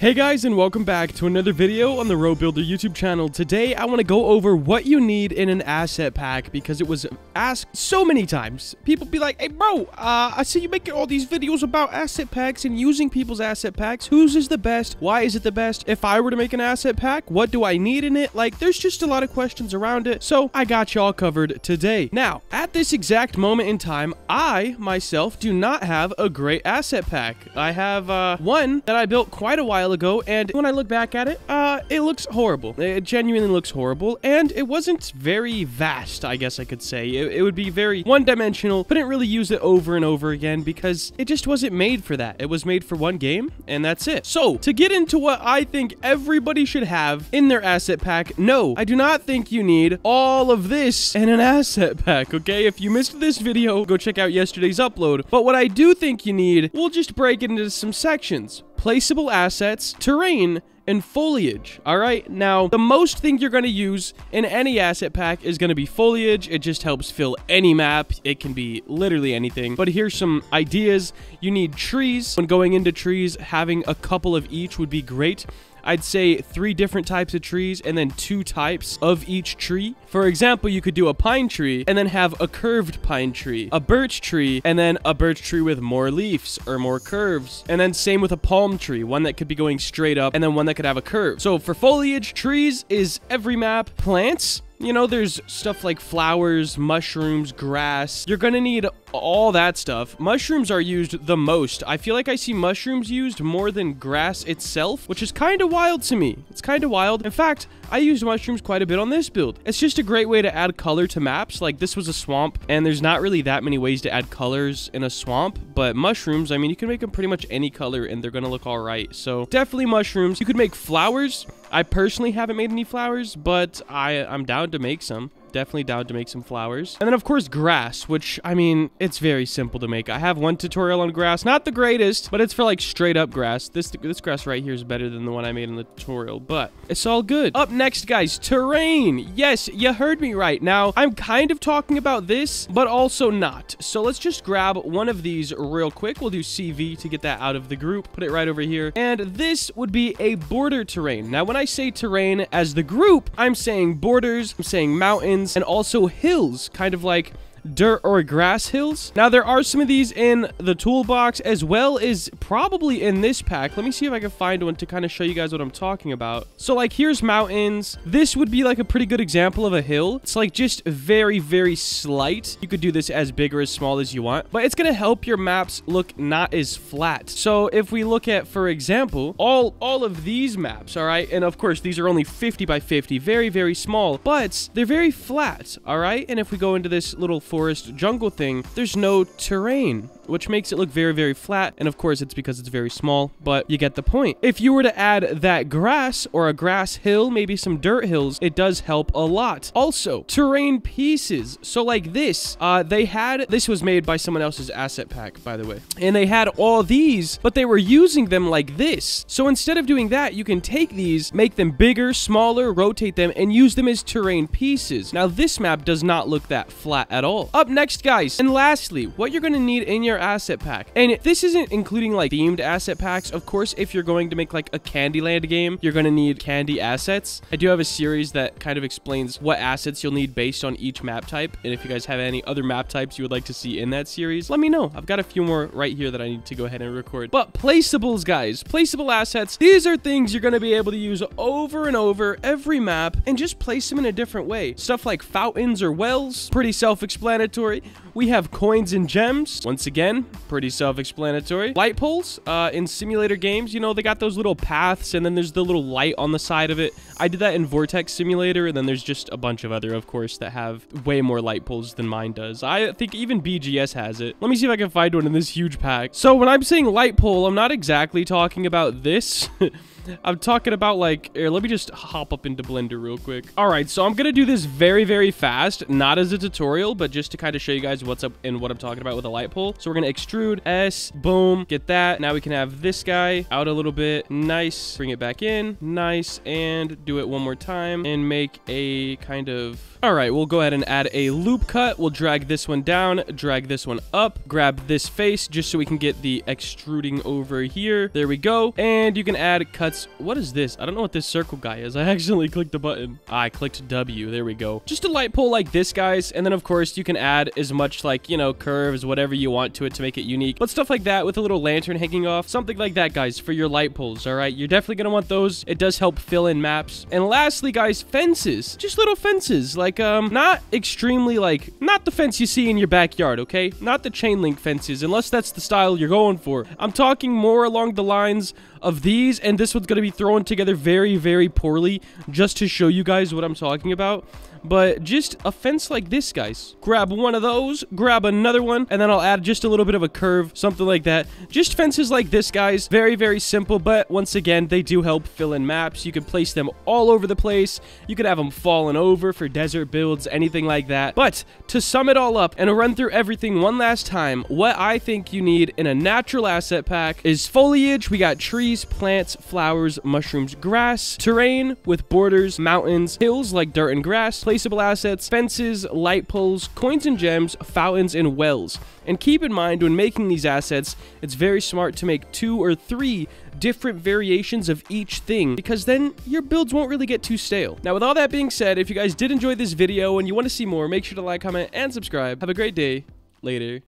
Hey guys and welcome back to another video on the RoBuilder YouTube channel. Today I want to go over what you need in an asset pack because it was asked so many times. People be like, hey bro, uh, I see you making all these videos about asset packs and using people's asset packs. Whose is the best? Why is it the best? If I were to make an asset pack, what do I need in it? Like there's just a lot of questions around it. So I got y'all covered today. Now, at this exact moment in time, I myself do not have a great asset pack. I have uh, one that I built quite a while while ago, and when I look back at it, uh, it looks horrible. It genuinely looks horrible, and it wasn't very vast, I guess I could say. It, it would be very one-dimensional, couldn't really use it over and over again because it just wasn't made for that. It was made for one game, and that's it. So, to get into what I think everybody should have in their asset pack, no, I do not think you need all of this in an asset pack, okay? If you missed this video, go check out yesterday's upload. But what I do think you need, we'll just break it into some sections placeable assets, terrain, and foliage. All right. Now, the most thing you're going to use in any asset pack is going to be foliage. It just helps fill any map. It can be literally anything. But here's some ideas. You need trees. When going into trees, having a couple of each would be great. I'd say three different types of trees and then two types of each tree. For example, you could do a pine tree and then have a curved pine tree, a birch tree, and then a birch tree with more leaves or more curves. And then same with a palm tree, one that could be going straight up and then one that could have a curve. So for foliage, trees is every map. Plants, you know, there's stuff like flowers, mushrooms, grass. You're gonna need all that stuff. Mushrooms are used the most. I feel like I see mushrooms used more than grass itself, which is kind of wild to me. It's kind of wild. In fact, I used mushrooms quite a bit on this build. It's just a great way to add color to maps. Like this was a swamp and there's not really that many ways to add colors in a swamp, but mushrooms, I mean, you can make them pretty much any color and they're gonna look all right. So definitely mushrooms. You could make flowers. I personally haven't made any flowers, but I, I'm down to make some definitely down to make some flowers. And then, of course, grass, which, I mean, it's very simple to make. I have one tutorial on grass. Not the greatest, but it's for, like, straight up grass. This, this grass right here is better than the one I made in the tutorial, but it's all good. Up next, guys, terrain. Yes, you heard me right. Now, I'm kind of talking about this, but also not. So let's just grab one of these real quick. We'll do CV to get that out of the group. Put it right over here. And this would be a border terrain. Now, when I say terrain as the group, I'm saying borders, I'm saying mountains, mountains and also hills, kind of like dirt or grass hills. Now, there are some of these in the toolbox as well as probably in this pack. Let me see if I can find one to kind of show you guys what I'm talking about. So, like, here's mountains. This would be like a pretty good example of a hill. It's like just very, very slight. You could do this as big or as small as you want, but it's going to help your maps look not as flat. So, if we look at, for example, all, all of these maps, all right? And of course, these are only 50 by 50, very, very small, but they're very flat, all right? And if we go into this little forest jungle thing, there's no terrain which makes it look very, very flat. And of course, it's because it's very small, but you get the point. If you were to add that grass or a grass hill, maybe some dirt hills, it does help a lot. Also, terrain pieces. So like this, uh, they had, this was made by someone else's asset pack, by the way. And they had all these, but they were using them like this. So instead of doing that, you can take these, make them bigger, smaller, rotate them, and use them as terrain pieces. Now, this map does not look that flat at all. Up next, guys, and lastly, what you're going to need in your asset pack. And this isn't including like themed asset packs. Of course, if you're going to make like a Candyland game, you're going to need candy assets. I do have a series that kind of explains what assets you'll need based on each map type. And if you guys have any other map types you would like to see in that series, let me know. I've got a few more right here that I need to go ahead and record. But placeables, guys, placeable assets. These are things you're going to be able to use over and over every map and just place them in a different way. Stuff like fountains or wells, pretty self-explanatory. We have coins and gems. Once again, pretty self-explanatory. Light poles uh, in simulator games, you know, they got those little paths and then there's the little light on the side of it. I did that in Vortex Simulator and then there's just a bunch of other, of course, that have way more light poles than mine does. I think even BGS has it. Let me see if I can find one in this huge pack. So when I'm saying light pole, I'm not exactly talking about this. I'm talking about like, here, let me just hop up into Blender real quick. All right, so I'm to do this very, very fast, not as a tutorial, but just to kind of show you guys what's up and what I'm talking about with a light pole. So we're to extrude S, boom, get that. Now we can have this guy out a little bit. Nice. Bring it back in. Nice. And do it one more time and make a kind of... All right, we'll go ahead and add a loop cut. We'll drag this one down, drag this one up, grab this face just so we can get the extruding over here. There we go. And you can add cut that's... What is this? I don't know what this circle guy is. I accidentally clicked the button. I clicked W. There we go. Just a light pole like this, guys. And then, of course, you can add as much, like, you know, curves, whatever you want to it to make it unique. But stuff like that with a little lantern hanging off. Something like that, guys, for your light poles, all right? You're definitely going to want those. It does help fill in maps. And lastly, guys, fences. Just little fences. Like, um, not extremely, like, not the fence you see in your backyard, okay? Not the chain link fences, unless that's the style you're going for. I'm talking more along the lines of these, and this one's going to be thrown together very, very poorly just to show you guys what I'm talking about. But just a fence like this, guys. Grab one of those, grab another one, and then I'll add just a little bit of a curve, something like that. Just fences like this, guys. Very, very simple, but once again, they do help fill in maps. You can place them all over the place. You could have them falling over for desert builds, anything like that. But to sum it all up and run through everything one last time, what I think you need in a natural asset pack is foliage. We got trees, plants, flowers, mushrooms, grass, terrain with borders, mountains, hills like dirt and grass, placeable assets, fences, light poles, coins and gems, fountains, and wells. And keep in mind when making these assets, it's very smart to make two or three different variations of each thing because then your builds won't really get too stale. Now with all that being said, if you guys did enjoy this video and you want to see more, make sure to like, comment, and subscribe. Have a great day. Later.